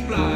flies.